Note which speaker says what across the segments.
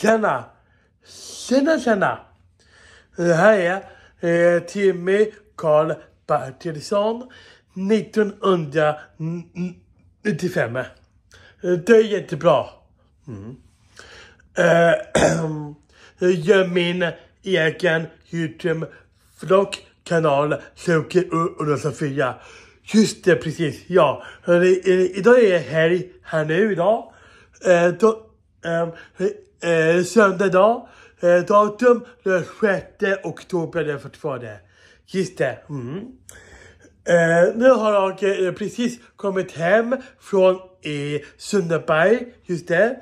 Speaker 1: Tjena! Tjena tjena! Det här är eh, Timmy Karl Bertilsson 1995. Det är jättebra. Mm. Eh, jag gör min egen Youtube-vlogg-kanal Söker och Sofia. Just det, precis. Ja. Idag är helg här nu idag. Eh, då, ehm, eh, söndag dag. Eh, datum den 6 oktober den fortfarande. Just det. Mm. Eh, nu har jag eh, precis kommit hem från eh, Sundbyberg. Just det.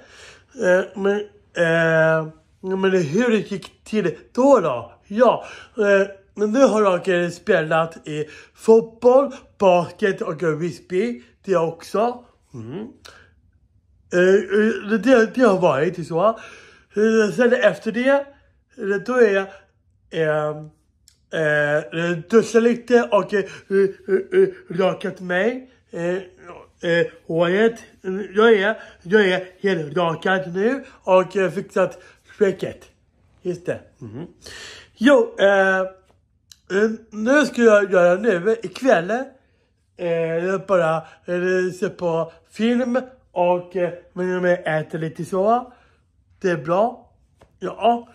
Speaker 1: Eh, men, eh, men hur det gick till då då? Ja. Eh, men nu har jag eh, spelat i fotboll, basket och whisky. Det också. Mm. Eh, eh, det, det har varit så. Eh, Sen efter det, då är jag eh, eh, duschat lite och eh, eh, rakat mig. Eh, håret. Jag är, jag är helt rakad nu och eh, fixat skägget. Just det. Mhm. Jo, eh, nu ska jag göra nu ikväll. Eh, bara eh, se på film och eh, men jag äter lite så. Det är bra. Ja.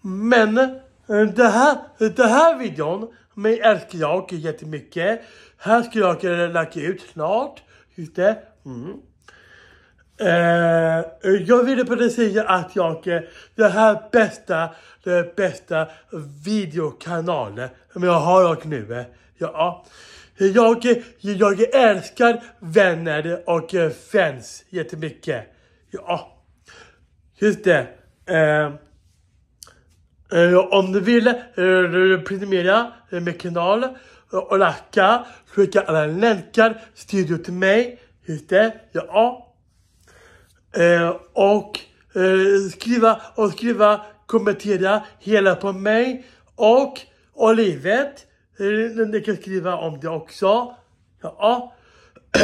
Speaker 1: Men eh, det här, det här videon mig älskar jag jättemycket. Här ska jag lägga ut snart. Just det. Mm. Eh, jag ville bara säga att jag, eh, det här bästa, det bästa videokanalen som jag har och nu. eh, Ja. Eh, jag, eh, jag älskar vänner och eh, fans jättemycket. Ja. Just det. Eh, om du vill prenumerera med kanal och lacka, skicka alla länkar, studio till mig. Just det. Ja. Eh, och eh, skriva och skriva, kommentera hela på mig och, och livet. Eh, ni kan skriva om det också. Ja.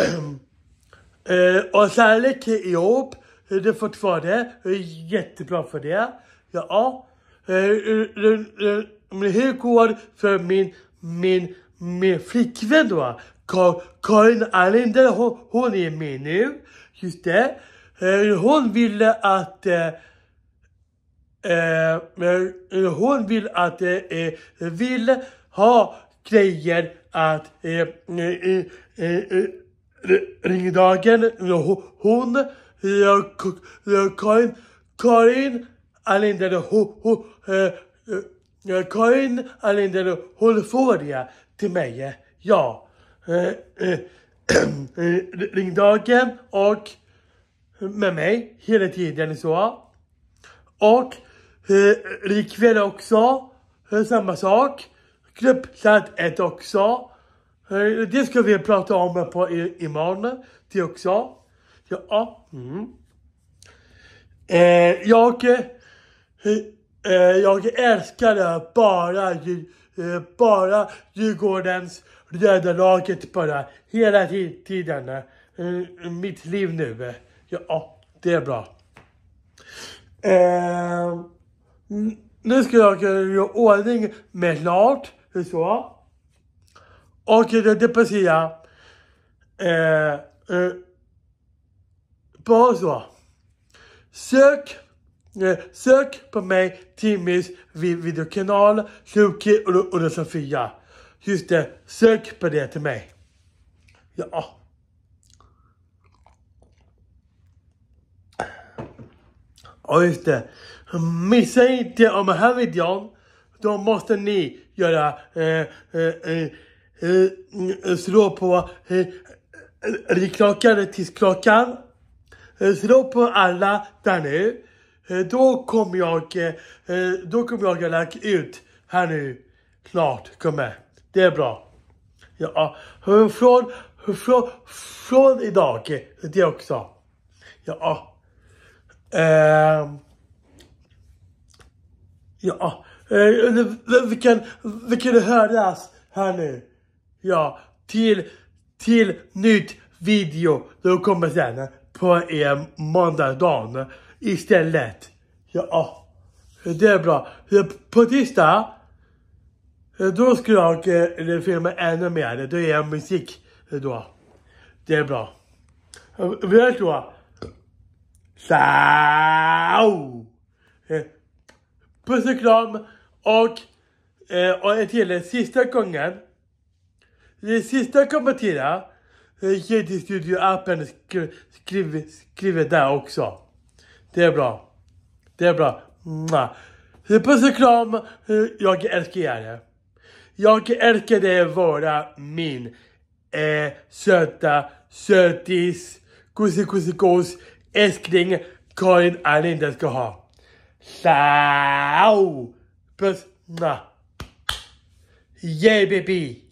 Speaker 1: eh, och kärlek är ihop. Det är fortfarande eh, jättebra för det. Ja. Eh, eh, men hur går det för min, min, min flickvän då? Karin Allinder, hon, hon är med nu. Just det. Eh, hon ville att eh, eh, eh hon vill att eh, eh, vill ha grejer att eh, eh, eh, ringdagen hon Karin Karin Alinder hon, hon eh, Karin Alinder hon får det till mig ja. Ringdagen och med mig hela tiden så. Och eh, ikväll också, eh, samma sak. Gruppchatt 1 också. Eh, det ska vi prata om på i, imorgon. Det också. Ja. Mm. Eh, jag, eh, eh jag älskar bara, eh, bara Djurgårdens röda laget bara. Hela tiden. Eh, mitt liv nu. Ja, det är bra. Eh, nu ska jag göra ordning med snart. Så. Och det, det får. Eh, eh, bara så. Sök, eh, sök på mig, Timmys videokanal, Suki och, och Sofia. Just det, sök på det till mig. Ja. Ja, just det. Missa inte om den här videon. Då måste ni göra eh, eh, eh, eh slå på eh, ringklockan, tidsklockan. Eh, slå på alla där nu. Eh, då kommer jag, då kommer jag att lägga ut här nu. Snart kommer. Det är bra. Ja, från, från, från idag. Det också. Ja. Eh, ja, eh, vi- kan, vi kan höras här nu. Ja, till, till nytt video. Då kommer sen på eh, måndagdagen istället. Ja, det är bra. Eh, på tisdag, eh, då ska jag eh, filma ännu mer. Då är jag musik då. Det är bra. Vi hörs då. Ciao! Eh, puss och kram och, eh, och en till sista gången. Det sista kommentera. Eh, Studio-appen skriver skriv där också. Det är bra. Det är bra. Eh, puss och kram. Jag älskar er. Jag älskar dig vara min eh, söta sötis, gossigossigos, älskling Karin Arlinda ska ha. Ciao! Puss! Yeah baby!